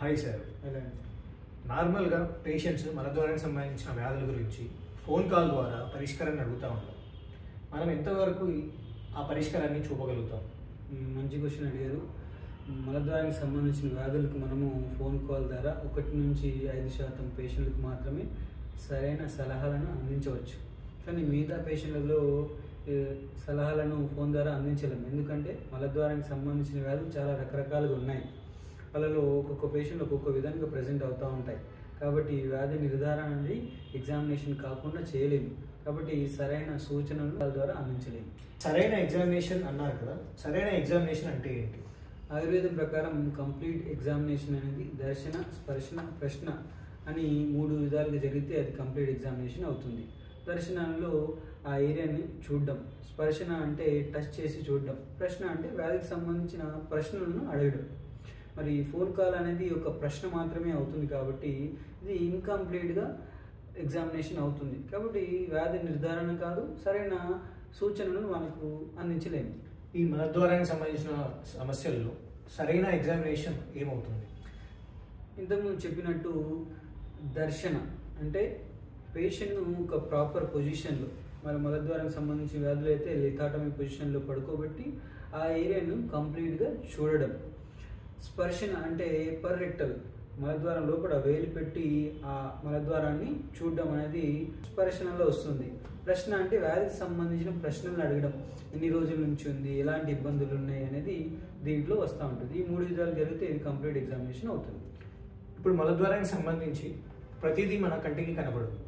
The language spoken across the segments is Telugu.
హాయ్ సార్ నార్మల్గా పేషెంట్స్ మలద్వారానికి సంబంధించిన వ్యాధుల గురించి ఫోన్ కాల్ ద్వారా పరిష్కారాన్ని అడుగుతూ ఉంటాం. మనం ఎంతవరకు ఆ పరిష్కారాన్ని చూపగలుగుతాం? మంచి క్వశ్చన్ అడిగారు. మలద్వారానికి సంబంధించిన వ్యాధులకు మనము ఫోన్ కాల్ ద్వారా ఒకటి నుంచి ఐదు శాతం పేషెంట్లకు మాత్రమే సరైన సలహాలను అందించవచ్చు. కానీ మిగతా పేషెంట్లలో సలహాలను ఫోన్ ద్వారా అందించలేము. ఎందుకంటే మలద్వారానికి సంబంధించిన వ్యాధులు చాలా రకరకాలుగా ఉన్నాయి. వాళ్ళలో ఒక్కొక్క పేషెంట్ ఒక్కొక్క విధంగా ప్రజెంట్ అవుతూ ఉంటాయి. కాబట్టి ఈ వ్యాధి నిర్ధారణ అనేది ఎగ్జామినేషన్ కాకుండా చేయలేము. కాబట్టి సరైన సూచనలు వాళ్ళ ద్వారా అందించలేము. సరైన ఎగ్జామినేషన్ అన్నారు కదా సరైన ఎగ్జామినేషన్ అంటే ఏంటి? ఆయుర్వేదం ప్రకారం కంప్లీట్ ఎగ్జామినేషన్ అనేది దర్శన స్పర్శన ప్రశ్న అని మూడు విధాలుగా జరిగితే అది కంప్లీట్ ఎగ్జామినేషన్ అవుతుంది. దర్శనంలో ఆ ఏరియాని చూడడం. స్పర్శన అంటే టచ్ చేసి చూడడం. ప్రశ్న అంటే వ్యాధికి సంబంధించిన ప్రశ్నలను అడగడం. మరి ఫోన్ కాల్ అనేది ఒక ప్రశ్న మాత్రమే అవుతుంది కాబట్టి ఇది ఇన్కంప్లీట్గా ఎగ్జామినేషన్ అవుతుంది. కాబట్టి వ్యాధి నిర్ధారణ కాదు సరైన సూచనలను మనకు అందించలేము. ఈ మలద్వారానికి సంబంధించిన సమస్యల్లో సరైన ఎగ్జామినేషన్ ఏమవుతుంది? ఇంతకుముందు చెప్పినట్టు దర్శన అంటే పేషెంట్ను ఒక ప్రాపర్ పొజిషన్లో మరి మలద్వారానికి సంబంధించిన వ్యాధులు అయితే లిథాటమీ పొజిషన్లో పడుకోబెట్టి ఆ ఏరియాను కంప్లీట్గా చూడడం. స్పర్శన అంటే పర్ రెక్టల్. మలద్వారం లోపల వేలు పెట్టి ఆ మలద్వారాన్ని చూడడం అనేది స్పర్శనలో వస్తుంది. ప్రశ్న అంటే వ్యాధికి సంబంధించిన ప్రశ్నలను అడగడం. ఎన్ని రోజుల నుంచి ఉంది? ఎలాంటి ఇబ్బందులు ఉన్నాయి? అనేది దీంట్లో వస్తూ ఉంటుంది. ఈ మూడు విధాలు జరిగితే ఇది కంప్లీట్ ఎగ్జామినేషన్ అవుతుంది. ఇప్పుడు మలద్వారానికి సంబంధించి ప్రతిదీ మన కంటికి కనబడదు.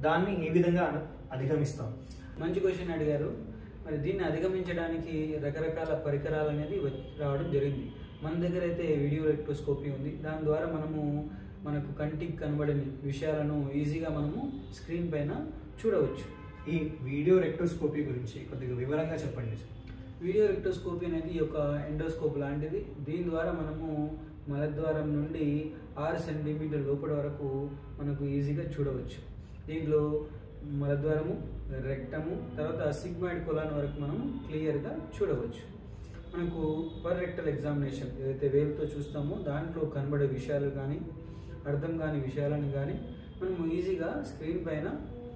దాన్ని ఏ విధంగా అధిగమిస్తాం. మంచి క్వశ్చన్ అడిగారు. మరి దీన్ని అధిగమించడానికి రకరకాల పరికరాలు అనేది రావడం జరిగింది. మన దగ్గర అయితే వీడియో ఎలక్ట్రోస్కోపీ ఉంది. దాని ద్వారా మనము మనకు కంటికి కనబడని విషయాలను ఈజీగా మనము స్క్రీన్ పైన చూడవచ్చు. ఈ వీడియో రెక్టోస్కోపీ గురించి కొద్దిగా వివరంగా చెప్పండి సార్. వీడియో రెక్టోస్కోపీ అనేది ఒక ఎండోస్కోప్ లాంటిది. దీని ద్వారా మనము మలద్వారం నుండి ఆరు సెంటీమీటర్ లోపల వరకు మనకు ఈజీగా చూడవచ్చు. దీంట్లో మలద్వారము రెక్టము తర్వాత సిగ్మాయిడ్ కొలాన్ వరకు మనం క్లియర్గా చూడవచ్చు. మనకు పర్ రెక్టల్ ఎగ్జామినేషన్ ఏదైతే వేలుతో చూస్తామో దాంట్లో కనబడే విషయాలు కానీ అర్థం కాని విషయాలను కానీ మనము ఈజీగా స్క్రీన్ పైన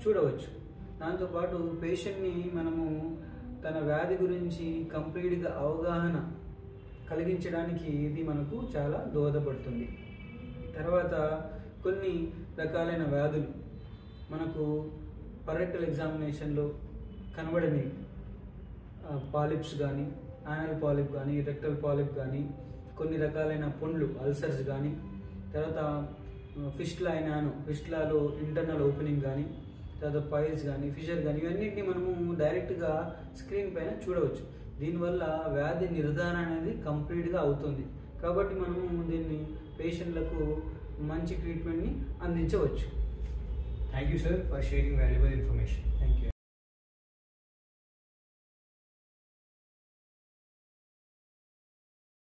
చూడవచ్చు. దాంతోపాటు పేషెంట్ని మనము తన వ్యాధి గురించి కంప్లీట్గా అవగాహన కలిగించడానికి ఇది మనకు చాలా దోహదపడుతుంది. తర్వాత కొన్ని రకాలైన వ్యాధులు మనకు పర్రెక్టల్ ఎగ్జామినేషన్లో కనబడని పాలిప్స్ కానీ యానల్ పాలిప్ కానీ రెక్టల్ పాలిప్ కానీ కొన్ని రకాలైన పుండ్లు అల్సర్స్ కానీ తర్వాత ఫిష్లా అయినాను ఫిస్ట్లాలో ఇంటర్నల్ ఓపెనింగ్ కానీ తర్వాత పైల్స్ కానీ ఫిషర్ కానీ ఇవన్నింటినీ మనము డైరెక్ట్గా స్క్రీన్ పైన చూడవచ్చు. దీనివల్ల వ్యాధి నిర్ధారణ అనేది కంప్లీట్గా అవుతుంది. కాబట్టి మనము దీన్ని పేషెంట్లకు మంచి ట్రీట్మెంట్ని అందించవచ్చు. Thank you sir for sharing valuable information thank you